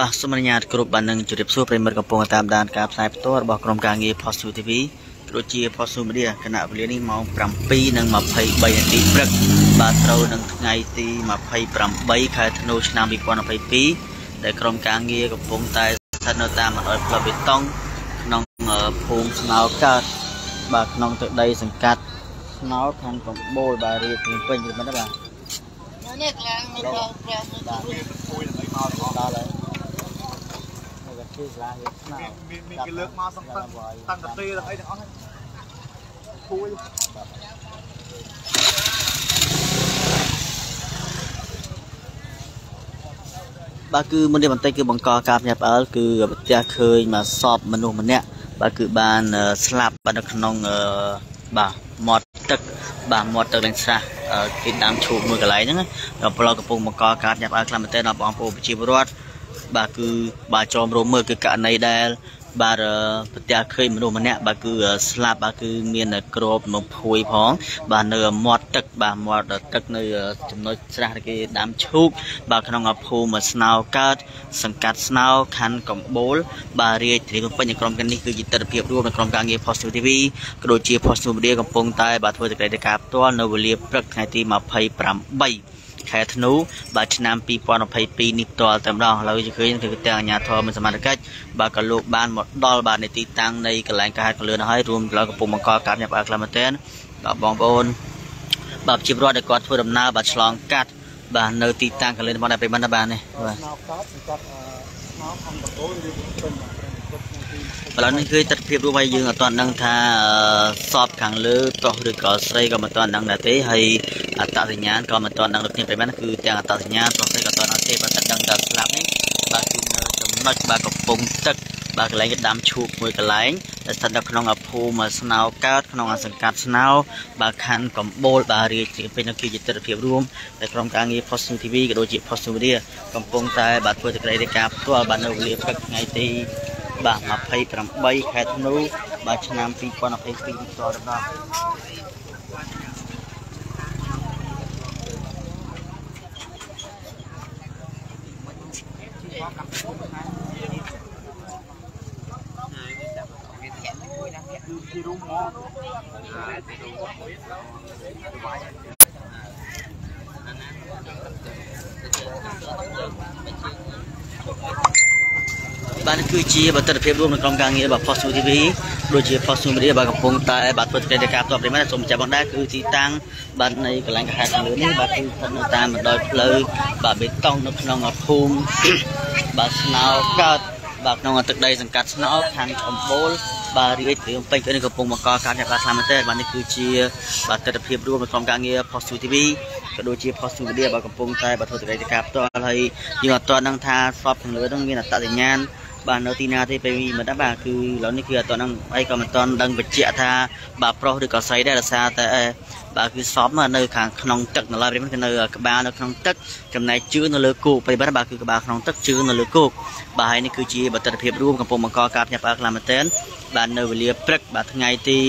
បាទសូមអនុញ្ញាតគ្រប់បាននឹងជម្រាបសួរប្រិមិត្តកំពុងតាមដានការផ្សាយផ្ទាល់របស់ក្រុមការងារ Postu TV ដូចជា Postu Media គណៈវេលានេះម៉ោង7:23នាទីព្រឹកបាទត្រូវនឹងថ្ងៃទី28ខែធ្នូឆ្នាំ2022ដែលក្រុមការងារកំពុងតែស្ថិតនៅតាមបណ្ដោយផ្លូវបេតុងក្នុងភូមិស្នោកើតបាទក្នុងទឹកដីសង្កាត់ស្នោខាងកំបូលបាទរៀបពេញមិនទេបាទនេះកន្លងនេះដល់ព្រះបាទគួយដើម្បីមកដល់ហើយ គឺសាលារៀនស្នោមានមានគេលើកមកសង្កត់តាំងកទេទាំងអីទាំងអស់គួយបាទគឺមុននេះបន្តិចគឺបង្កការភ្ញាក់ផ្អើលគឺប្រទះឃើញមកសពមនុស្សម្នាក់បាទគឺបានស្លាប់បាទនៅក្នុងបាទមាត់ទឹកបាទមាត់ទឹកលេងស្រះគេដាំឈូកមួយកន្លែងហ្នឹងដល់ប្រឡកំពុងបង្កការភ្ញាក់ផ្អើលខ្លាំងមែនទែនដល់បងប្អូនប្រជាពលរដ្ឋ បាទគឺបាទចោមរមមើលគឺករណីដែលបាទប្រទះឃើញមនុស្សម្នាក់បាទគឺស្លាប់បាទគឺមានក្របមកភួយផង បាទនៅមាត់ទឹកបាទមាត់ទឹកនៅចំណុចស្រះគេដាំឈូកបាទក្នុងភូមិស្នោកើត សង្កាត់ស្នោខណ្ឌកំបូល បាទរាជធានីភ្នំពេញក្រុមការនេះគឺជាទស្សនវិជ្ជារួមនៅក្រុមការងារ Post TV ក៏ដូចជា Post Media កំពុងតែបាទធ្វើសេចក្តីរាយការណ៍ផ្ទាល់នៅវេលាព្រឹកថ្ងៃទី28 ខែធ្នូបាទឆ្នាំ2022នេះផ្ទាល់តែម្ដងឥឡូវឃើញគឺទាំងអាជ្ញាធរមានសមត្ថកិច្ចបាទក៏លោកបានមកដល់បាទនៃទីតាំងនៃកន្លែងកាហេតុកលឿនហើយរួមដល់កំពុងបង្កការញាប់អើខ្លាំងមែនទែនដល់បងប្អូនបាទជីវរដ្ឋដែលគាត់ធ្វើដំណើរបាទឆ្លងកាត់បាទនៅទីតាំងកលឿនរបស់តែប្រិមត្តបាទនេះបាទស្នោកាត់ស្នោខាងដំបូងឬពេញ ឥឡូវនេះគឺទស្សនភាពរួមហើយយើងអត់ទាន់ដឹងថាសពខាងលើប្រុសឬក៏ស្រីក៏មិនទាន់ដឹងដែរទេហើយអត្តសញ្ញាណក៏មិនទាន់ដឹងដូចគ្នាប្រិមត្តគឺទាំងអត្តសញ្ញាណប្រុសស្រីក៏ទាន់អត់ទេបើតែដឹងតែស្លាប់នេះបាទគឺនៅចំណុចបាទកំពង់ទឹកបាទកន្លែងគេដាំឈូកមួយកន្លែងដែលស្ថិតនៅក្នុងភូមិស្នោកើតក្នុងសង្កាត់ស្នោបាទខណ្ឌកំបូលបាទរាជពេញនៅគឺជាទស្សនភាពរួមដែលក្រុមការងារ Post TV ក៏ដូចជា Post Media កំពុងតែបាទធ្វើសេចក្តីរាយការណ៍ផ្ទាល់បាទនៅវេលាព្រឹកថ្ងៃទី បាទ28ខែធ្នូបាទឆ្នាំ2022នេះតទៅដល់ទីរួមមក បាទគឺជាបទិដ្ឋភាពរួមនៅក្នុងការងាររបស់ Post TV ដូចជា Post Media បាទកំពុងតែបាទធ្វើកិច្ចការផ្ទាល់ពីមែនសូមចាប់បងដែរគឺទីតាំងបាទនៃកន្លែងខេត្តខាងលើនេះបាទគឺស្ថិតនៅតាមបណ្ដោយផ្លូវបាទបេតុងនៅក្នុងភូមិបាទស្នោកើតបាទក្នុងទឹកដីសង្កាត់ស្នោខណ្ឌកំបូលបាទរាជធានីពេញគឺនេះកំពុងបង្កការញាប់ការខ្លាំងមែនទែនបាទនេះគឺជាបាទទស្សនវិជ្ជារួមនៅក្នុងការងារ Post TV ក៏ដូចជា Post Media បាទកំពុងតែបាទធ្វើកិច្ចការផ្ទាល់ហើយយើងអត់ទាន់ដឹងថាសពខាងលើនឹងមានអត្តសញ្ញាណ បាទនៅទីណាទេពេលមិនដែរបាទគឺឥឡូវនេះគឺអត់តនឹងអីក៏មិនតន់ដឹងបញ្ជាក់ថាបាទប្រុសឬក៏ស្រីដែរដោយសារតែបាទគឺសពនៅខាងក្នុងទឹកនៅឡើយគឺនៅក្បាលនៅក្នុងទឹកចំណែកជើងនៅលើគោកពេលបាទគឺក្បាលក្នុងទឹកជើងនៅលើគោកបាទហើយនេះគឺជាបទភាពរួមកំពុងបង្កការភ្ញាក់ផ្អើលខ្លាំងមែនទែនបាទនៅវេលាព្រឹកបាទថ្ងៃទី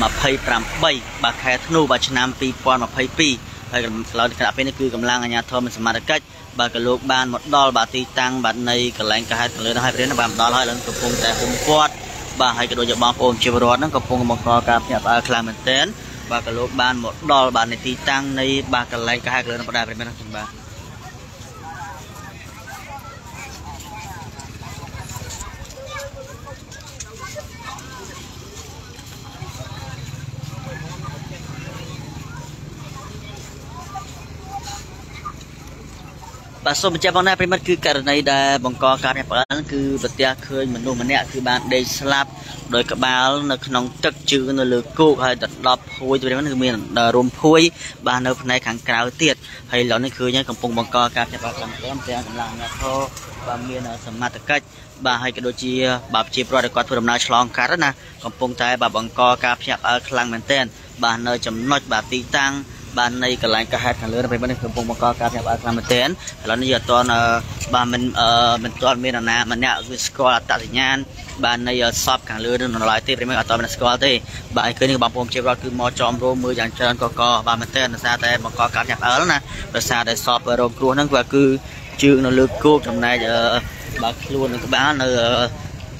28បាទខែធ្នូបាទឆ្នាំ2022ហើយក្រោយគណៈពេលនេះគឺកម្លាំងអាជ្ញាធរមានសមត្ថកិច្ច បាទក៏លោកបានមកដល់បាទទីតាំងបាទនៃកន្លែងកាហេតុកលឿនហើយព្រានបានមកដល់ហើយឡើងកំពុងតែហុំគាត់បាទហើយក៏ដូចជាបងប្អូនជីវរដ្ឋហ្នឹងកំពុងបង្កការភ្ញាក់ផ្អើលខ្លាំងមែនទែនបាទក៏លោកបានមកដល់បាទនៃទីតាំងនៃបាទកន្លែងកាហេតុកលឿនបដាព្រានហ្នឹងបាទ បាទសូមបញ្ជាក់បងណាប្រិមិត្តគឺករណីដែលបង្កការញាក់ផ្អើលគឺប្រទះឃើញមនុស្សម្នាក់គឺបានដេកស្លាប់ដោយក្បាលនៅក្នុងទឹកជើងនៅលើគោកហើយដណ្ដប់ភួយប្រិមិត្តគឺមានរុំភួយបាទនៅផ្នែកខាងក្រៅទៀតហើយឥឡូវនេះឃើញកំពុងបង្កការញាក់ផ្អើលខ្លាំងៗទាំងកម្លាំងអាជ្ញាធរបាទមានសមត្ថកិច្ចបាទហើយក៏ដូចជាបាទជាប្រវត្តិគាត់ធ្វើដំណើរឆ្លងកាត់ណាកំពុងតែបាទបង្កការភ្ញាក់ផ្អើលខ្លាំងមែនទែនបាទនៅចំណុចបាទទីតាំង បាននៃកន្លែងកាហេតុខាងលើពេលនេះកំពុងបង្កការញាប់អាខ្លាំងមែនទែនឥឡូវនេះយើងអត់ទាន់បាទមិនមិនទាន់មានអាណាម្នាក់គឺស្គាល់អត្តសញ្ញាណបាទនៃសពខាងលើនឹងនៅឡើយទេពេលនេះអត់ទាន់មានស្គាល់ទេបាទឲ្យឃើញនេះបងប្អូនជារដ្ឋគឺមកចំរោមមើលយ៉ាងច្រើនកកបាទមែនទែនដោយសារតែបង្កការញាប់អើលណាដោយសារតែសពរងគ្រោះហ្នឹងគឺគឺជើងនៅលើគោកចំណែកបាទខ្លួននឹងក្បាលនៅ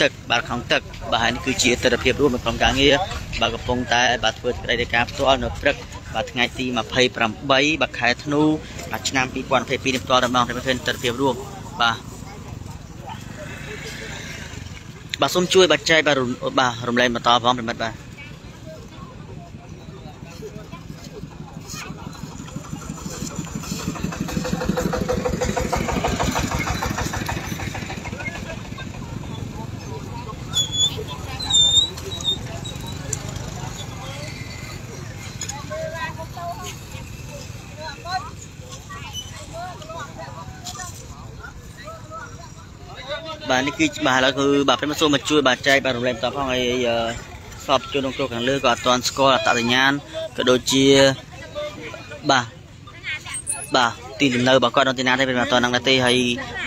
ទឹកបាទក្នុងទឹកបាទហើយនេះគឺជាទស្សនវិជ្ជារួមនៅក្នុងការងារបាទកំពុងតែបាទធ្វើក្តីរាយការណ៍ផ្ទាល់នៅព្រឹក បាទថ្ងៃទី28បាទខែធ្នូបាទឆ្នាំ2022នេះផ្ទាល់តែម្ដងទៅធ្វើទស្សនវិជ្ជារួមបាទបាទសូមជួយបាទចែកបាទបាទរំលែកបន្តផងប្រិមិត្តបាទ នេះគឺបាទឥឡូវគឺបាទប្រិមសូមមកជួយបាទចែកបាទរំលែកបន្តផងហើយសពជួនក្នុងគ្រូខាងលើក៏អត់ទាន់ស្គាល់អត្តសញ្ញាណក៏ដូចជាបាទបាទ ទីលំនៅរបស់គាត់នៅទីណាទេពេលមកតនឹងទេហើយ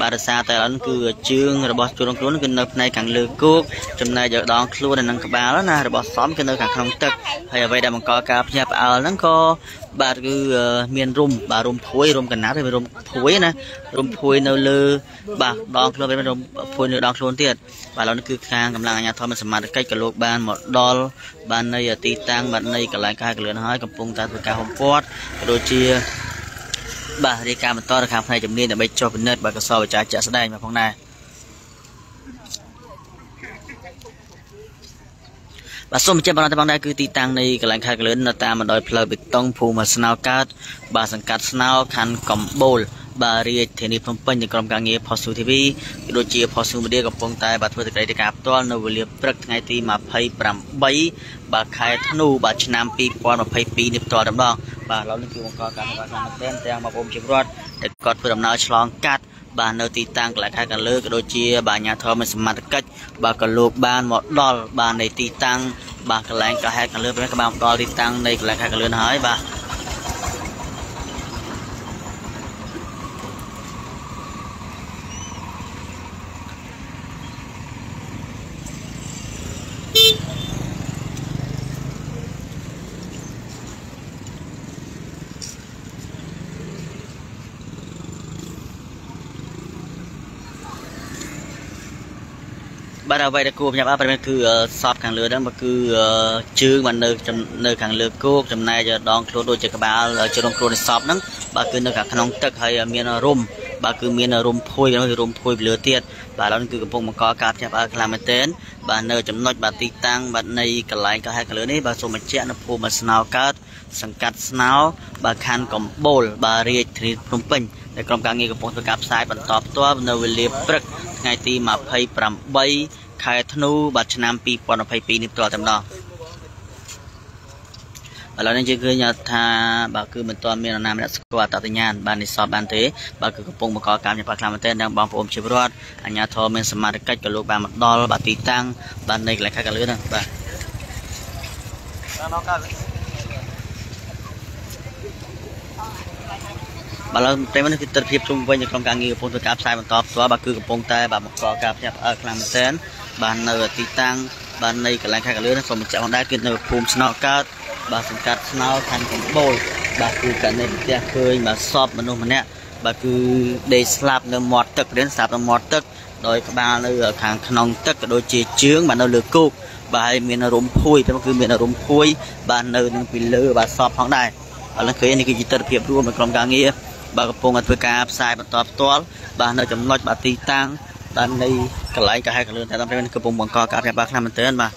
បាទរសារតែឥឡូវគឺជើងរបស់ជួនក្នុងគ្រូគឺនៅផ្នែកខាងលើគោកចំណែកដងខ្លួននិងក្បាលណារបស់សំគឺនៅខាងក្នុងទឹកហើយអ្វីដែលបង្កការភ្ញាក់ផ្អើលហ្នឹងក៏បាទគឺមានរុំបាទរុំភួយរុំកណាត់ហើយរុំភួយណារុំភួយនៅលើបាទដងខ្លួនមានរុំភួយនៅដងខ្លួនទៀតបាទឥឡូវនេះគឺខាងកម្លាំងអាជ្ញាធរមានសមត្ថកិច្ចក៏លោកបានមកដល់បាននៅទីតាំងបាទនៃកន្លែងកាយកលឿនហើយកំពុងតែធ្វើការហុំព័ទ្ធក៏ដូចជា បាទរាយការណ៍បន្តទៅខាងផ្នែកជំនាញដើម្បីចុះពិនិត្យបាទកសោវិចារជាក់ស្ដែងមកផងដែរបាទសូមបញ្ជាក់បន្តទៅផងដែរគឺទីតាំងនៃកន្លែងខេត្តកលឿននៅតាមបណ្ដោយផ្លូវបេតុងភូមិស្នោកើតបាទសង្កាត់ស្នោខណ្ឌកំបូលបាទរាជធានីភ្នំពេញនៃក្រុមការងារផុសស៊ូធីវីក៏ដូចជាផុសស៊ូមីឌាកំពុងតែបាទធ្វើសេចក្តីរាយការណ៍ផ្ទាល់នៅវេលាព្រឹកថ្ងៃទី28បាទខែធ្នូបាទឆ្នាំ2022នេះផ្ទាល់តែម្ដង បាទឥឡូវនេះគឺបង្កការណ៍របស់ខាងមែនទាំងបងប្អូនជារដ្ឋដែលគាត់ធ្វើដំណើរឆ្លងកាត់បាទនៅទីតាំងកន្លែងខេត្តកលើក៏ដូចជាបាទអាជ្ញាធរមានសមត្ថកិច្ចបាទក៏លោកបានមកដល់បាទในទីតាំងបាទកន្លែងកហេតុកលើក៏បានមកដល់ទីតាំងនៃកន្លែងខេត្តកលឿនហើយបាទបាទ អ្វីដែលគួរញាប់អត់គឺសពខាងលើហ្នឹងគឺជើងបាទនៅនៅខាងលើគោកចំណែកដងខ្លួនដូចជាក្បាលជ្រុងខ្លួននៃសពហ្នឹងបាទគឺនៅខាងក្នុងទឹកហើយមានរុំបាទគឺមានរុំភួយនោះរុំភួយពីលើទៀតបាទឥឡូវនេះគឺកំពុងបង្កការភ្ញាក់ផ្អើលខ្លាំងមែនទែនបាទនៅចំណុចបាទទីតាំងបាទនៃកន្លែងកោះហេតុខាងលើនេះបាទសូមបញ្ជាក់នៅភូមិស្នោកើតសង្កាត់ស្នោបាទខណ្ឌកំបូលបាទរាជធានីភ្នំពេញដែលក្រុមការងារកំពុងធ្វើការផ្សាយបន្តផ្ទាល់នៅវេលាព្រឹកថ្ងៃទី28 ខែធ្នូបាទឆ្នាំ2022នេះផ្ទាល់តែម្ដងឥឡូវនេះយើងឃើញថាបើគឺមិនទាន់មាននរណាម្នាក់ស្គាល់អត្តសញ្ញាណបាននិសពបានទេបើគឺកំពុងបង្កការញ៉ាំខ្លាំងមែនទែនដល់បងប្អូនជីវរដ្ឋអាជ្ញាធរមានសមត្ថកិច្ចក៏លោកបានមកដល់បាទទីតាំងបាទនៃកន្លែងខេត្តកលឿនហ្នឹងបាទដល់កើតបាទឡើយតែនេះគឺទិដ្ឋភាពជុំវិញនៅក្នុងការងារកំពុងធ្វើការផ្សាយបន្តផ្ទាល់បាទគឺកំពុងតែបាទបង្កការភ្ញាក់ផ្អើលខ្លាំងមែនទែន បាទនៅទីតាំងបាទនៃកន្លែងខេត្តកលឿនសូមបញ្ជាក់ផងដែរគឺនៅភូមិស្នោកើតបាទសង្កាត់ស្នោខណ្ឌកំបូលបាទគឺករណីផ្ទះឃើញបាទសពមនុស្សម្នាក់បាទគឺដេកស្លាប់នៅមាត់ទឹករៀនស្លាប់នៅមាត់ទឹកដោយក្បាលនៅខាងក្នុងទឹកក៏ដូចជាជើងបាទនៅលើគោកបាទហើយមានរំភួយតែគឺមានរំភួយបាទនៅនឹងពីលើបាទសពផងដែរឥឡូវឃើញនេះគឺជាទស្សនវិជ្ជារួមនៃក្រុមការងារបាទកំពុងតែធ្វើការផ្សាយបន្តផ្ទាល់បាទនៅចំណុចបាទទីតាំងបាទនៃ កន្លែងកាហេកលឿនតែតាមពេលកំពុងបង្កការផ្ទះបាទខ្លាំងមែនទែនបាទ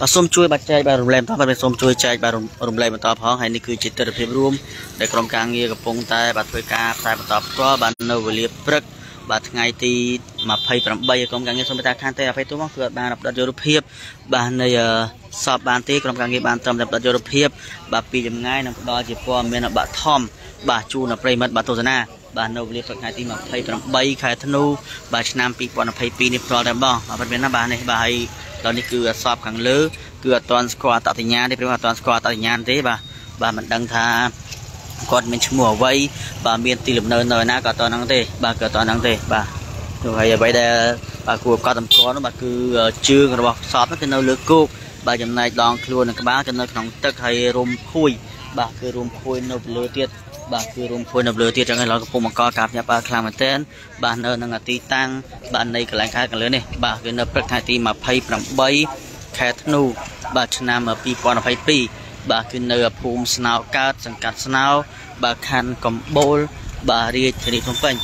បាទសូមជួយបាទចែកបាទរំលែកបន្តបាទសូមជួយចែកបាទរំលែកបន្តផងហើយនេះគឺជាទស្សនវិជ្ជារួមដែលក្រុមការងារកំពុងតែបាទធ្វើការផ្សាយបន្តផ្ទាល់បាទនៅវេលាព្រឹកបាទថ្ងៃទី28ក្រុមការងារសូមតាខានទេអភ័យទោសមកគឺអត់បានផ្ដិតយករូបភាពបាទនៃសពបានទេក្រុមការងារបានត្រឹមតែផ្ដិតយករូបភាពបាទពីចម្ងាយនិងផ្ដល់ជាព័ត៌មានបឋម បាទជូនដល់ប្រិមិត្តបាទទស្សនាបាទនៅវេលាព្រឹកថ្ងៃទី28ខែធ្នូបាទឆ្នាំ2022នេះផ្ទាល់តែម្ដងបាទមានណាបាទនេះបាទហើយដល់នេះគឺសពខាងលើគឺអត់ទាន់ស្គាល់អត្តសញ្ញាណទេព្រោះអត់ទាន់ស្គាល់អត្តសញ្ញាណទេបាទបាទមិនដឹងថាគាត់មានឈ្មោះអ្វីបាទមានទីលំនៅនៅណាក៏អត់ហ្នឹងទេបាទក៏អត់ហ្នឹងទេបាទទៅហើយអ្វីដែលបាទគួរកត់សម្គាល់នោះបាទគឺជើងរបស់សពគឺនៅលើគោកបាទចំណែកដងខ្លួននិងក្បាលគឺនៅក្នុងទឹកហើយរុំភួយបាទគឺរួមភួយនៅលើទៀត បាទគឺរួមភួយនៅលើទៀតចឹងហើយឡើយកំពុងបង្កការភ្ញាក់ផ្អើលខ្លាំងមែនទែនបាទនៅនឹងទីតាំងបាទនៃកន្លែងខេត្តកន្លឿននេះបាទគឺនៅព្រឹកថ្ងៃទី28ខែធ្នូបាទឆ្នាំ2022បាទគឺនៅភូមិស្នោកើតសង្កាត់ស្នោបាទខណ្ឌកំបូលបាទរាជធានីភ្នំពេញ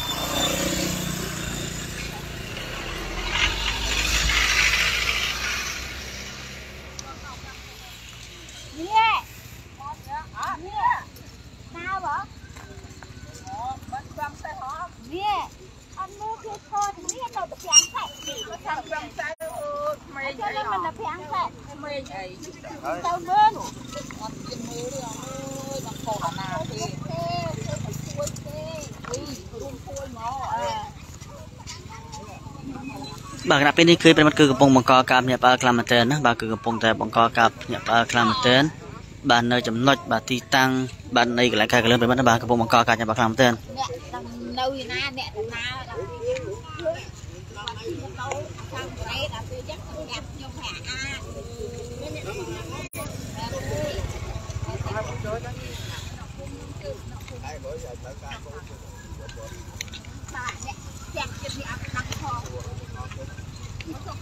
ទៅមើលអត់មានមើលទេអើយដល់ខុសអាណាទេជួយទេអីរួមពួយមកអើបាទគណៈពេលនេះគឺប្រិមត្តគឺកំពុងបង្កការភ្ញាក់ផ្អើលខ្លាំងមែនទែនណាបាទគឺកំពុងតែបង្កការភ្ញាក់ផ្អើលខ្លាំងមែនទែនបាទនៅចំណុចបាទទីតាំងបាទនៃកន្លែងខេត្តកលឿនប្រិមត្តណាបាទកំពុងបង្កការភ្ញាក់ផ្អើលខ្លាំងមែនទែនអ្នកដល់នៅឯណាអ្នកដំណើរដល់ទីទៅខាងប្រេតដល់ពេលចឹងសម្រាប់ខ្ញុំប្រាក់អាបាទអ្នកចាក់ចិត្តនេះអត់ដាក់ផង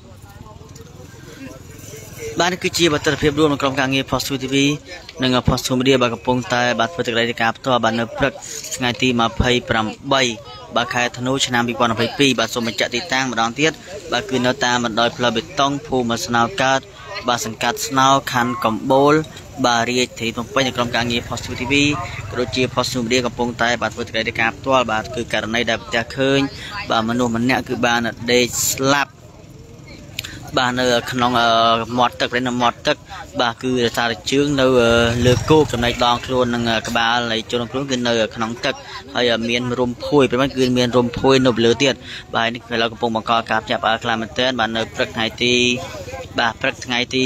បាទមើលស្គាល់សង្ស័យក្មេងនឹងសង្ស័យថាបាទនេះគឺជាបទិភាពរួមក្នុងក្រុមការងារ Post TV និង Post Media បាទកំពុងតែបាទធ្វើទឹកដីនៃការផ្ទាល់បាទនៅព្រឹកថ្ងៃទី28បាទខែធ្នូឆ្នាំ2022បាទសូមបញ្ជាក់ទីតាំងម្ដងទៀតបាទគឺនៅតាមបណ្ដោយផ្លូវបេតុងភូមិស្នោកើតបាទសង្កាត់ស្នោខណ្ឌកំបូលបាទរាជធានីភ្នំពេញនៅក្រុមការងារ Post TV ក៏ដូចជា Post Media កំពុងតែបាទធ្វើទឹកដីនៃការផ្ទាល់បាទគឺករណីដែលប្រទះឃើញបាទមនុស្សម្នាក់គឺបានដេកស្លាប់ បាទនៅក្នុងមាត់ទឹកប្រេងនៅមាត់ទឹក បាទគឺរសារជើងនៅលើគោកចំណែកដងខ្លួននិងក្បាលនៃជន់ខ្លួនគឺនៅក្នុងទឹកហើយមានរំភួយប្រហែលគឺមានរំភួយនៅលើទៀតបាទនេះឥឡូវកំពុងបង្កការចាប់ខ្លាំងមែនទែនបាទនៅព្រឹកថ្ងៃទីបាទព្រឹកថ្ងៃទី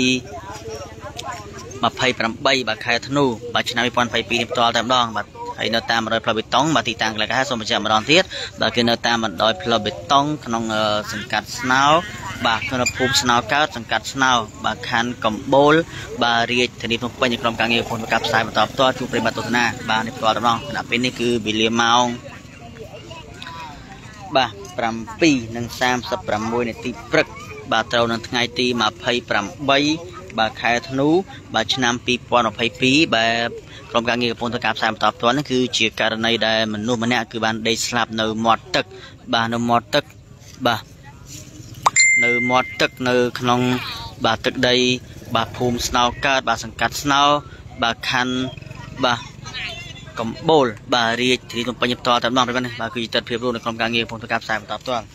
28បាទខែធ្នូបាទឆ្នាំ2022នេះផ្ទាល់តែម្ដងបាទហើយនៅតាមបណ្ដោយផ្លូវបេតុងបាទទីតាំងកន្លែងកាហាសូមបញ្ជាក់ម្ដងទៀតបាទគឺនៅតាមបណ្ដោយផ្លូវបេតុងក្នុងសង្កាត់ស្នោ បាទក្នុងភូមិស្នោកើតសង្កាត់ស្នោបាទខណ្ឌកំបូលបាទរាជធានីភ្នំពេញក្រុមការងារពលកម្មផ្សាយបន្តផ្ទាល់ជួបប្រិមត្តទស្សនាបាទនេះផ្ទាល់តែម្ដងគណៈពេលនេះគឺវេលាម៉ោងបាទ7:36នាទីព្រឹកបាទត្រូវនៅថ្ងៃទី28បាទខែធ្នូបាទឆ្នាំ2022បាទក្រុមការងារកំពុងធ្វើការផ្សាយបន្តផ្ទាល់នេះគឺជាករណីដែលមនុស្សម្នាក់គឺបានដេកស្លាប់នៅមាត់ទឹក បាទនៅមាត់ទឹកបាទ នៅមាត់ទឹកនៅ ក្នុង បាទទឹកដី បាទភូមិស្នោកើតបាទសង្កាត់ស្នោបាទខណ្ឌបាទកំបូលបាទរាជធានីភ្នំពេញផ្ទាល់តែម្ដងពេលនេះបាទគឺជាទស្សនវិជ្ជារួមនៅក្រុមការងារកំពុងធ្វើការផ្សាយបន្តផ្ទាល់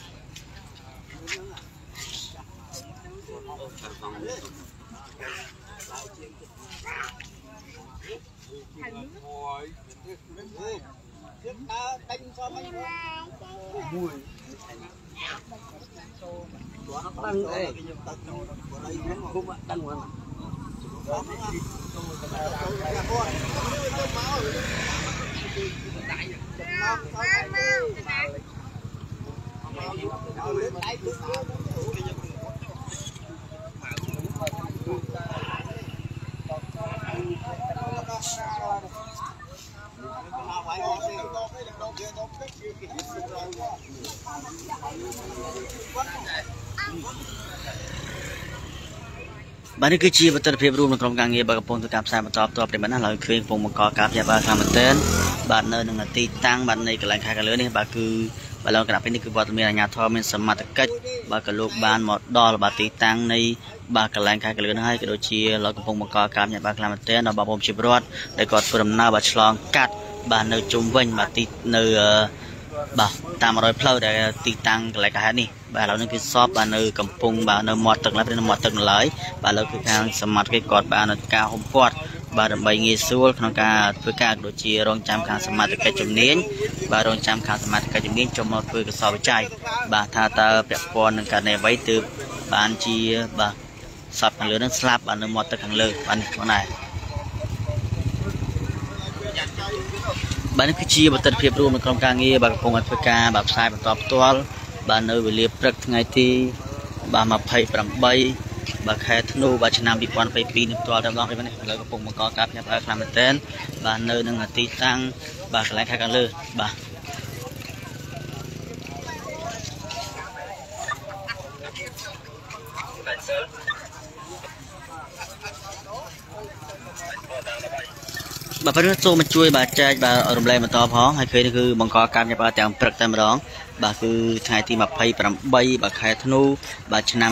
tăng đây cũng tăng quá Thank you. បាទនេះគឺជាបទិភាពរួមក្នុងក្រុមការងារបាទកំពុងធ្វើការផ្សាយបន្តផ្ទាល់ប្រិមត្តណាឡើយឃើញកំពុងបង្កការផ្ទះបាទខាងមែនទែនបាទនៅនឹងទីតាំងបាទនៃកន្លែងខេត្តកលឿននេះបាទគឺបាទឡើងគណៈពេលនេះគឺវត្តមានអាជ្ញាធរមានសមត្ថកិច្ចបាទក៏លោកបានមកដល់បាទទីតាំងនៃបាទកន្លែងខេត្តកលឿនហើយក៏ដូចជាលោកកំពុងបង្កការផ្ទះបាទខ្លាំងមែនទែនដល់បងប្អូនជីវរដ្ឋដែលគាត់ធ្វើដំណើរបាទឆ្លងកាត់បាទនៅជុំវិញបាទទីនៅ បាទតាមរយផ្លូវដែលទីតាំងកន្លែងកាហេតុនេះបាទឥឡូវនេះគឺសពបាទនៅកំពង់បាទនៅមាត់ទឹកឡើយនៅមាត់ទឹកនៅឡើយបាទឥឡូវគឺខាងសមត្ថកិច្ចគាត់បានការហុំព័ទ្ធបាទដើម្បីងាយស្រួលក្នុងការធ្វើការដូចជារងចាំខាងសមត្ថកិច្ចជំនាញបាទរងចាំខាងសមត្ថកិច្ចជំនាញចូលមកធ្វើកសោវិច័យបាទថាតើពាក់ព័ន្ធនឹងករណីអ្វីទើបបានជាបាទសពខាងលើនឹងស្លាប់បាទនៅមាត់ទឹកខាងលើបាទនេះបងដែរ បាទនេះគឺជាបទិភាពរួមនៅក្រុមការងារបាទកំពុងតែធ្វើការបាទផ្សាយបន្តផ្ទាល់បាទនៅវេលាព្រឹកថ្ងៃទីបាទ28បាទខែធ្នូបាទឆ្នាំ2022នេះផ្ទាល់តែម្ដងនេះឥឡូវកំពុងបង្កការភ្ញាក់ផ្អើលខ្លាំងមែនទែនបាទនៅនឹងទីតាំងបាទកន្លែងខាងលើបាទ បាទព្រឹកចូលមកជួយបាទចែកបាទរំលែកបន្តផងហើយឃើញគឺបង្កការញាប់អាទាំងព្រឹកតែម្ដងបាទគឺថ្ងៃទី28បាទខែធ្នូបាទឆ្នាំ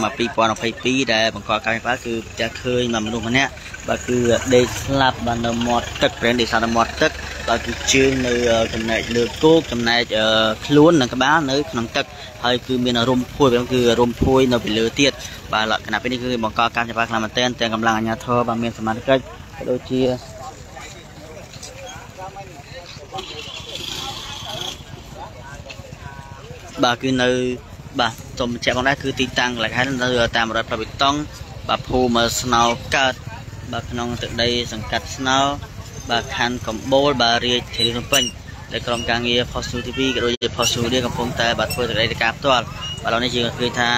2022ដែលបង្កការញាប់អាគឺផ្ទះឃើញមកមនុស្សម្នាក់បាទគឺដេកស្លាប់បាទនៅមាត់ទឹកព្រែនដេកស្លាប់នៅមាត់ទឹកបាទគឺជើងនៅចំណែកលើគោកចំណែកខ្លួននិងក្បាលនៅក្នុងទឹកហើយគឺមានរំភួយគឺរំភួយនៅពីលើទៀតបាទលក្ខណៈពេលនេះគឺបង្កការញាប់អាខ្លាំងមែនទែនទាំងកម្លាំងអាជ្ញាធរបាទមានសមត្ថកិច្ចក៏ដូចជា បាទគឺនៅបាទសូមបញ្ជាក់ផងដែរគឺទីតាំងកន្លែងហេតុនៅតាមរដ្ឋប្រវិតង់បាទភូមិស្នោកើតបាទក្នុងទឹកដី សង្កាត់ស្នោបាទខណ្ឌកំបូលបាទរាជធានីភ្នំពេញដែលក្រុមការងារ Post TV ក៏ដូចជា Post Studio កំពុងតែបាទធ្វើសេចក្តីរាយការណ៍ផ្ទាល់បាទឥឡូវនេះយើងឃើញថា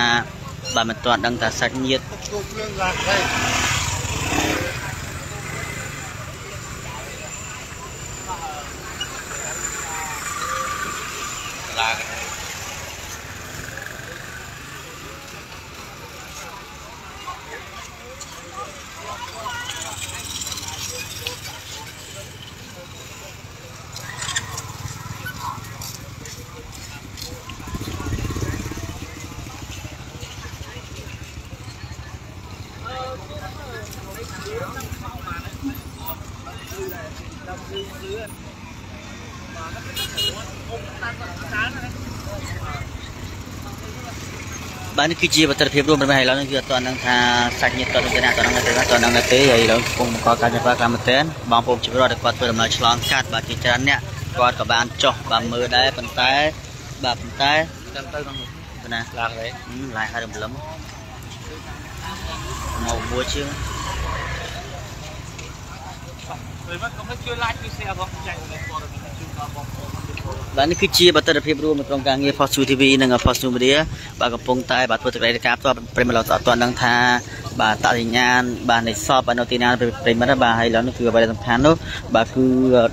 បាទមិនទាន់ដឹងថាសាច់ញាតិ បាទនេះគឺជាបទភាពរួមរបស់ឥឡូវនេះគឺអត់ទាន់ដឹងថាសាច់ញាតិគាត់ទៅណាអត់ដឹងទេអត់ដឹងទេហើយឥឡូវកំពុងបង្កការចាប់ខ្លាំងមែនទែនបងប្អូនជីវិតគាត់ធ្វើដំណើរឆ្លងកាត់បាទជាច្រើនអ្នកគាត់ក៏បានចុះបាទមើលដែរប៉ុន្តែបាទប៉ុន្តែចាំទៅក្នុងណាឡើងវិញឡើងហើយរំលឹមមកមួយជាងពេលមកកុំជួយ like ជួយ share ផងចែករំលែកព័ត៌មានជូនដល់បងប្អូន បាទនេះគឺជាបទភាពរួមនៅក្នុងការងារ Post TV និង Post Media បាទកំពុងតែបាទធ្វើសេចក្តីរាយការណ៍ផ្ទាល់ប្រិមត្តអត់ទាន់ដឹងថាបាទតរិញ្ញាណបាទនៃសពបាទនៅទីណាប្រិមត្តបាទហើយឥឡូវនេះគឺអ្វីដែលសំខាន់នោះបាទគឺ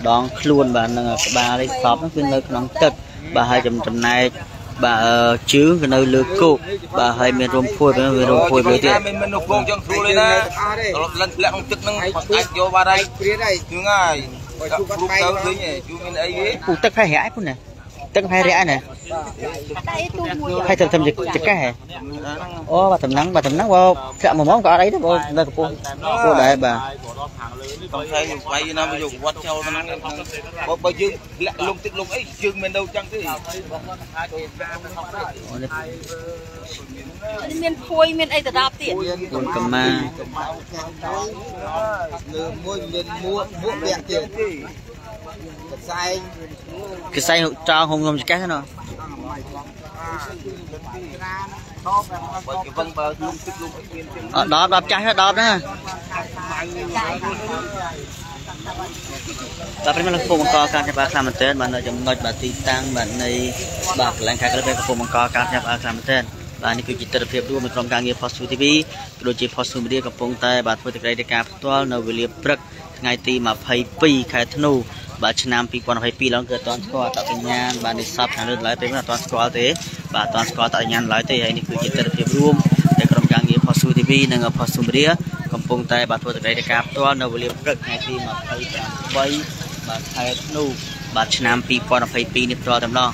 ដងខ្លួនបាទនឹងក្បាលនៃសពនោះគឺនៅក្នុងទឹកបាទហើយចំណែកបាទជើងក៏នៅលើគោកបាទហើយមានរោមភួយមានរោមភួយមួយទៀតមានមាននៅគោកចឹងស្រួលទេណាត្រឡប់លិនធ្លាក់ក្នុងទឹកហ្នឹងអាចយកបាត់ហើយព្រៀនហើយហ្នឹងហើយ បើជួបគាត់បែកទៅឃើញជួបមានអី ទឹកហើយរះណាហើយត្រឹមត្រឹមចកេះអូបាទតំណឹងបាទតំណឹងបើចាក់មួយម៉ោងក៏អត់អីទេបើនៅកំពស់ពោះដែរបាទខ្ញុំថាខ្ញុំវាយណាមកយកវត្តចូលហ្នឹងបើបើយើងលាក់លំទឹកលំអីយើងមិននៅចឹងទេមានភួយមានអីទៅដល់ទៀតគុំកម្មាលើមួយមានមួកមួកវគ្គទៀត កសែងកសែងចោលហុំខ្ញុំចកេះណាបើគេវឹងបើលុំទឹកលុំអីមានអត់ដល់ដល់ចាស់ដល់ណាបាទប្រិមត្តកំពុងបង្កការចាប់ផ្ដើមខ្លាំងមែនទែនបាទនៅចំណុចបាទទីតាំងបាទនៃបាទកន្លែងខាងក្រៅកំពុងបង្កការចាប់ផ្ដើមខ្លាំងមែនទែនបាទនេះគឺជាទស្សនវិជ្ជារួមនៃក្រុមការងារ Post TV ក៏ដូចជា Post Media កំពុងតែបាទធ្វើកិច្ចការផ្ទាល់នៅវេលាព្រឹកថ្ងៃទី22ខែធ្នូ បាទឆ្នាំ2022ឡើងគឺអត់ទាន់ស្គាល់តបញ្ញាណបាទនេះសពខាងលើឡើយពេលនេះអត់ទាន់ស្គាល់ទេបាទអត់ទាន់ស្គាល់តបញ្ញាណឡើយទេហើយនេះគឺជាទស្សនវិជ្ជារួមដែលក្រុមការងារ Post TV និង Post Media កំពុងតែបាទធ្វើកិច្ចការផ្ទាល់នៅវេលាព្រឹកថ្ងៃទី28បាទខែធ្នូបាទឆ្នាំ2022នេះផ្ទាល់តែម្ដង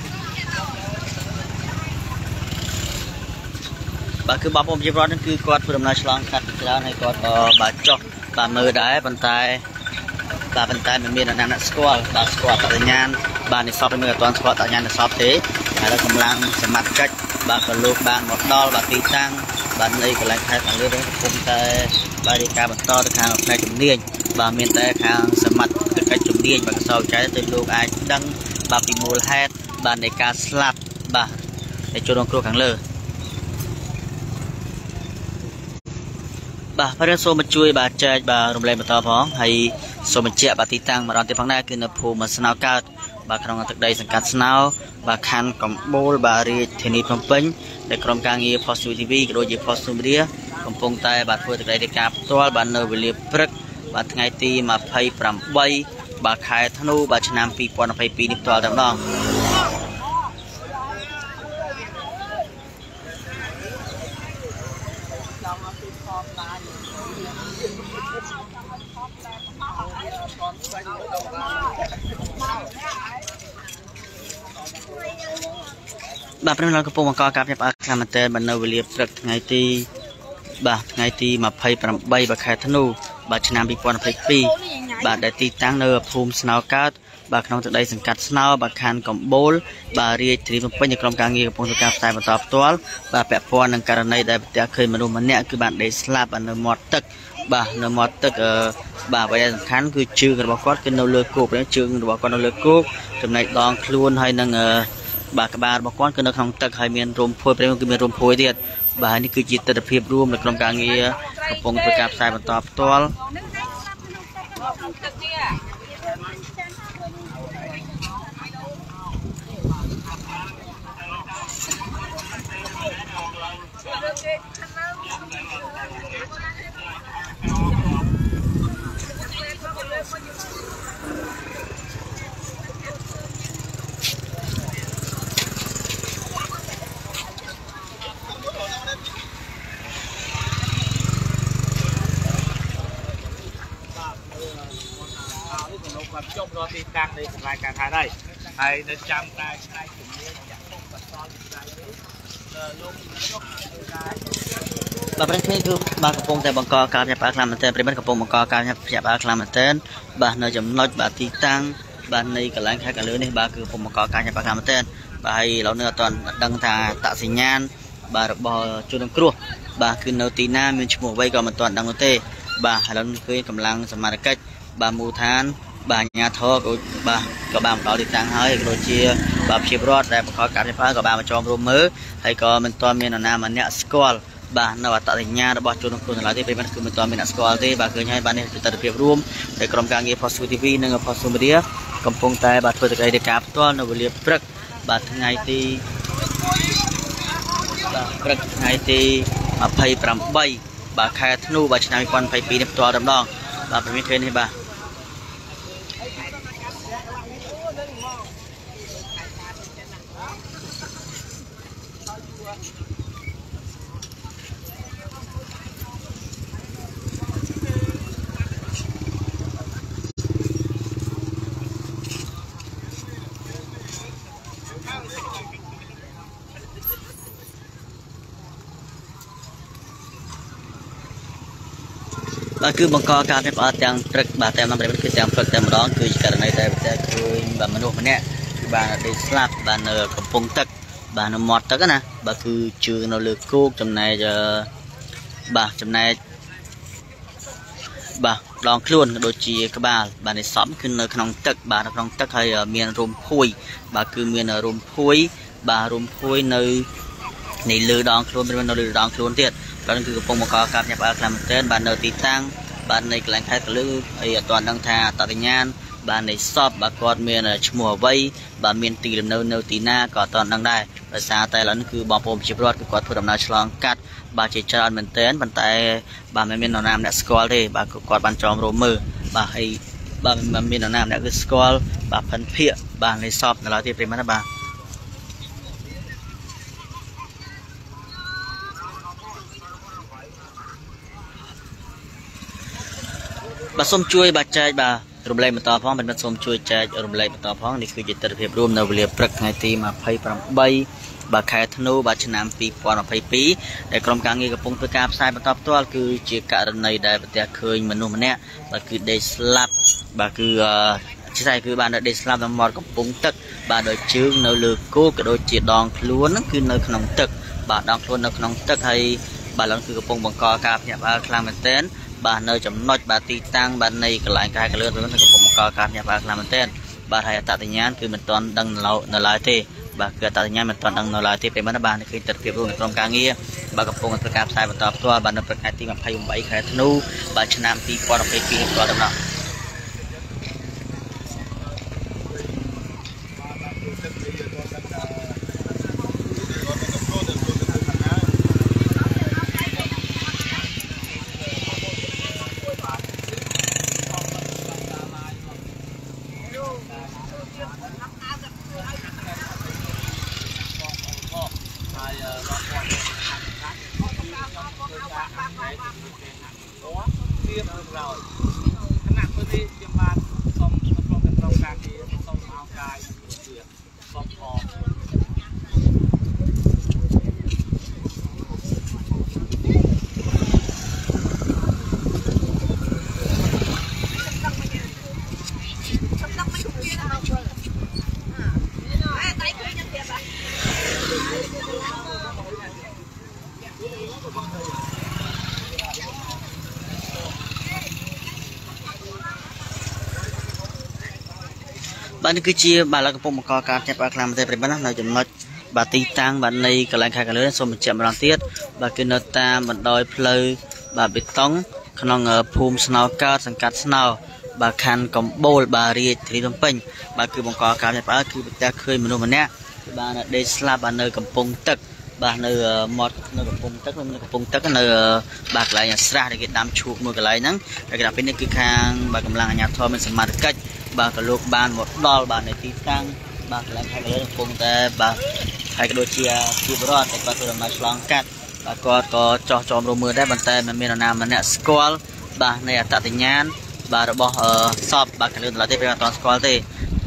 បាទគឺបងប្អូនប្រជាពលរដ្ឋនឹងគឺគាត់ធ្វើដំណើរឆ្លងកាត់ពីច្រើនហើយគាត់ក៏បាទចុះបាទមើលដែរប៉ុន្តែ បាទប៉ុន្តែមិនមានអ្នកណាស្គាល់បាទស្គាល់បរិញ្ញាណបាទនិស្សិតមិនអត់ទាន់ស្គាល់បរិញ្ញាណនិស្សិតទេហើយកម្លាំងសមត្ថកិច្ចបាទក៏លោកបានមកដល់បាទទីតាំងបាទនៃកន្លែងខេត្តខាងលើនេះកំពុងតែបាទរាយការណ៍បន្តទៅខាងផ្នែកជំនាញបាទមានតែខាងសមត្ថកិច្ចជំនាញបាទកសោចែទៅលោកអាចដឹងបាទពីមូលហេតុបាទនៃការស្លាប់បាទនៃជនរងគ្រោះខាងលើបាទប្រធានសូមជួយបាទចែកបាទរំលែកបន្តផងហើយ សូមបញ្ជាក់បាទទីតាំងម្ដងទៀតផងដែរគឺនៅភូមិស្នោកើតបាទក្នុងទឹកដីសង្កាត់ស្នោបាទខណ្ឌកំបូលបាទរាជធានីភ្នំពេញដែលក្រុមការងារ Post TV ក៏ដូចជា Post Media កំពុងតែបាទធ្វើទឹកដីរាជការផ្ទាល់បាទនៅវេលាព្រឹកបាទថ្ងៃទី28បាទខែធ្នូបាទឆ្នាំ2022នេះផ្ទាល់តែម្ដង បាទព្រមឡើងកំពុងបង្កការផ្ញើផ្អើលខ្លាំងមែនទែនបាទនៅវេលាព្រឹកថ្ងៃទីបាទថ្ងៃទី28បាទខែធ្នូបាទឆ្នាំ2022បាទដែលទីតាំងនៅភូមិស្នោកើតបាទក្នុងទឹកដីសង្កាត់ស្នោបាទខណ្ឌកំបូលបាទរាជធានីភ្នំពេញនៅក្រុមការងារកំពុងធ្វើការផ្សាយបន្តផ្ទាល់បាទពាក់ព័ន្ធនឹងករណីដែលប្រទះឃើញមនុស្សម្នាក់គឺបានដេកស្លាប់នៅមាត់ទឹកបាទនៅមាត់ទឹកបាទអ្វីដែលសំខាន់គឺជើងរបស់គាត់គឺនៅលើគោកជើងរបស់គាត់នៅលើគោកចំណែកដងខ្លួនហើយនឹង បាទក្បាលរបស់គាត់គឺនៅក្នុងទឹកហើយមានរោមភួយព្រៃគឺមានរោមភួយទៀតបាទនេះគឺជាទស្សនវិជ្ជារួមនៅក្នុងការងារកំពុងធ្វើការផ្សាយបន្តផ្ទាល់គាត់ចុះរកទីតាំង នៃកន្លែងការថាដែរហើយនៅចាំតែផ្នែកជំនាញចាក់ទុកបន្តពីផ្នែកនេះលោកចុះការបាទប្រទេសគឺបាទកំពុងតែបង្កការញាប់ផ្អើលខ្លាំងមែនទែនប្រិមិត្តកំពុងបង្កការញាប់ផ្អើលខ្លាំងមែនទែនបាទនៅចំណុចបាទទីតាំងបាទនៃកន្លែងខេត្តកលឿននេះបាទគឺកំពុងបង្កការញាប់ផ្អើលខ្លាំងមែនទែនបាទហើយឥឡូវនេះអត់ទាន់ដឹងថាតសញ្ញាណបាទរបស់ជនរងគ្រោះបាទគឺនៅទីណាមានឈ្មោះអ្វីក៏មិនទាន់ដឹងនោះទេបាទឥឡូវនេះគឺកម្លាំងសមត្ថកិច្ចបាទមូលដ្ឋាន បាទអាជ្ញាធរក៏បាទក៏បានមកដល់ទីតាំងហើយក៏ដូចជាបាទភាពរដ្ឋដែលបង្កការផ្អើក៏បានមកចោមរួមមើលហើយក៏មិនទាន់មាននរណាម្នាក់ស្គាល់បាទនៅអត្តសញ្ញាណរបស់ជនក្នុងឡើយទេពេលនេះគឺមិនទាន់មានអ្នកស្គាល់ទេបាទឃើញហើយបាទនេះគឺទស្សនវិជ្ជារួមដែលក្រុមការងារ Post TV និង Post Media កំពុងតែបាទធ្វើកិច្ចការផ្ទាល់នៅវេលាព្រឹកបាទថ្ងៃទីបាទព្រឹកថ្ងៃទី28បាទខែធ្នូបាទឆ្នាំ2022នេះផ្ទាល់តែម្ដងបាទព្រមឃើញនេះបាទ បាទគឺបង្កការផ្អើទាំងព្រឹកបាទតែម្ដងគឺទាំងព្រឹកតែម្ដងគឺជាករណីដែលតែឃើញបាទមនុស្សម្នាក់គឺបានដេកស្លាប់បាទនៅកំពង់ទឹកបាទនៅមាត់ទឹកណាបាទគឺជើងនៅលើគោកចំណែកបាទចំណែកបាទដងខ្លួនក៏ដូចជាក្បាលបាទនៃសំគឺនៅក្នុងទឹកបាទនៅក្នុងទឹកហើយមានរុំភួយ បាទគឺមានរុំភួយ បាទរុំភួយនៅនៃលើដងខ្លួនមាននៅលើដងខ្លួនទៀត បាទគឺកំពុងបង្កការញាប់អើខ្លាំងមែនទែនបាទនៅទីតាំងបាទនៃកន្លែងខេត្តកលឺហើយអត់ទាន់ដឹងថាតតញ្ញាណបាទនៃសពបាទគាត់មានឈ្មោះអ្វីបាទមានទីលំនៅនៅទីណាក៏អត់ទាន់ដឹងដែរដោយសារតែឥឡូវនេះគឺបងប្អូនប្រជាពលរដ្ឋគឺគាត់ធ្វើដំណើរឆ្លងកាត់បាទជាច្រើនមែនទែនប៉ុន្តែបាទមិនមាននរណាម្នាក់ស្គាល់ទេបាទគាត់បានចោមរោមមើលបាទហើយបាទមិនមាននរណាម្នាក់គឺស្គាល់បាទផិនភាកបាទនៃសពនៅឡើយទេប្រិមត្តបាទ បាទសូមជួយបាទចែកបាទរំលែកបន្តផងមិនសូមជួយចែករំលែកបន្តផងនេះគឺជាទស្សនវិជ្ជារួមនៅវេលាព្រឹកថ្ងៃទី28បាទខែធ្នូបាទឆ្នាំ2022ដែលក្រុមការងារកំពុងធ្វើការផ្សាយបន្តផ្ទាល់គឺជាករណីដែលប្រទះឃើញមនុស្សម្នាក់បាទគឺដេកស្លាប់បាទគឺជាស្អីគឺបានដេកស្លាប់នៅមាត់កំពង់ទឹកបាទដោយជើងនៅលើគោកក៏ដូចជាដងខ្លួនហ្នឹងគឺនៅក្នុងទឹកបាទដងខ្លួននៅក្នុងទឹកហើយបាទឡើងគឺកំពុងបង្កការភ្ញាក់ផ្អើលខ្លាំងមែនទែន បាទនៅចំណុចបាទទីតាំងបាទនៃកន្លែងកាយកលឿនវិញកំពុងបង្កការញាប់អាខ្លាំងមែនទែនបាទហើយអត្តសញ្ញាណគឺមិនទាន់ដឹងនៅឡើយទេបាទគឺអត្តសញ្ញាណមិនទាន់ដឹងនៅឡើយទេពេលមិនបានឃើញទស្សនវិជ្ជារួមនៃក្រុមការងារបាទកំពុងធ្វើការផ្សាយបន្តផ្ទាល់បាទនៅព្រឹកថ្ងៃទី28ខែធ្នូបាទឆ្នាំ2022ផ្ទាល់ដំណោះរៀបក្រោយខណៈពេលនេះខ្ញុំបានសូមក្រុមក្រុមការងារសូមមកកាយជាសូមផង បាទនេះគឺជាបាទឡើងកំពុងបង្កការចាប់ផ្ដើមខ្លាំងមែនទេប្រិយមិត្តណានៅចំណុចបាទទីតាំងបាទនៃកន្លែងខេត្តកលឿនសូមបញ្ជាក់ម្ដងទៀតបាទគឺនៅតាមបណ្ដោយផ្លូវបាទបេតុងក្នុងភូមិស្នោកើតសង្កាត់ស្នោបាទខណ្ឌកំបូលបាទរាជធានីភ្នំពេញបាទគឺបង្កការចាប់ផ្ដើមគឺប្រទះឃើញមនុស្សម្នាក់គឺបានដេកស្លាប់បាទនៅកំពង់ទឹកបាទនៅមាត់នៅកំពង់ទឹកនៅកំពង់ទឹកនៅបាទកន្លែងអាស្រះដែលគេដាំឈូកមួយកន្លែងហ្នឹងហើយកន្លែងពេលនេះគឺខាងបាទកម្លាំងអាជ្ញាធរមានសមត្ថកិច្ច បាទក៏លោកបានមកដល់បាទនៅទីតាំងបាទកន្លែងខេត្តកលឿនកំពុងតែបាទហើយក៏ដូចជាជីវរដ្ឋតែគាត់ធ្វើដំណើរឆ្លងកាត់បាទគាត់ក៏ចោះចោមរមើលដែរប៉ុន្តែមិនមាននរណាម្នាក់ស្គាល់បាទនៃអត្តសញ្ញាណបាទរបស់សពបាទកលឿនដល់ទេពេលអត់ទាន់ស្គាល់ទេ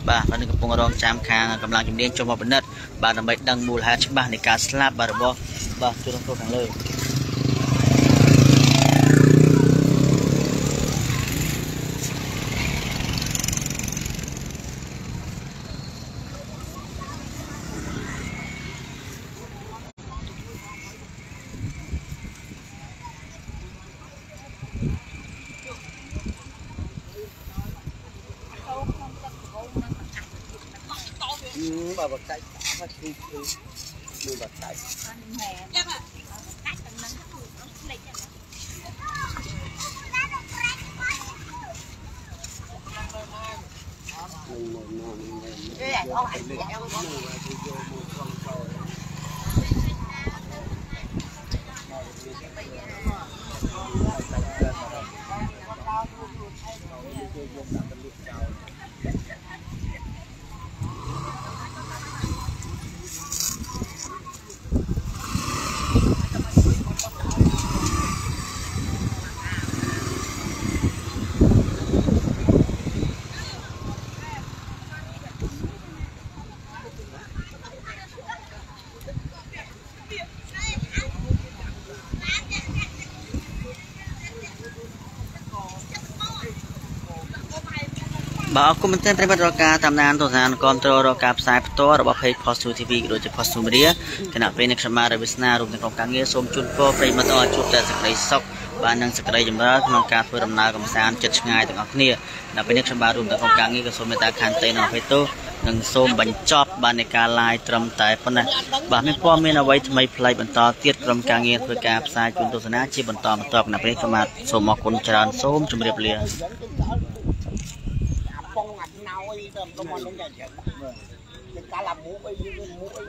បាទហើយនឹងកំពុងរងចាំខាងកម្លាំងជំនាញចុះមកពិនិត្យបាទដើម្បីដឹងមូលហេតុច្បាស់នៃការស្លាប់បាទរបស់បាទជនរងគ្រោះខាងលើ bật bậc cách phát sinh thứ như bật cách Hãy subscribe cho kênh Ghiền Mì Gõ Để không bỏ lỡ những video hấp បាទអរគុណមែនទែនប្រិមត្តរកការតាមដានទស្សនាគ្រប់គ្រងរកការផ្សាយផ្ទាល់របស់ Page Post 2 TV ក៏ដូចជា Post 2 Media គណៈពេលនេះខ្ញុំបាទរវិស្នារួមទាំងក្រុមការងារសូមជូនពរប្រិមត្តឲ្យជួបតែសេចក្តីសុខបាទនិងសេចក្តីចម្រើនក្នុងការធ្វើដំណើរកំសាន្តចិត្តឆ្ងាយទាំងអស់គ្នានៅពេលនេះខ្ញុំបាទរួមទាំងក្រុមការងារក៏សូមមេត្តាខន្តីនៅអភ័យទោសនិងសូមបញ្ចប់បាននៃការ live ត្រឹមតែប៉ុណ្ណេះបាទមានព័ត៌មានអ្វីថ្មីប្លែកបន្តទៀតក្រុមការងារធ្វើការផ្សាយជូនទស្សនាជាបន្តបន្ទាប់នៅពេលនេះខ្ញុំបាទសូមអរគុណច្រើនសូមជម្រាបលា phong Vâng. cái tầm công an nó nhà chuyện cả làm mũ bây mũ bây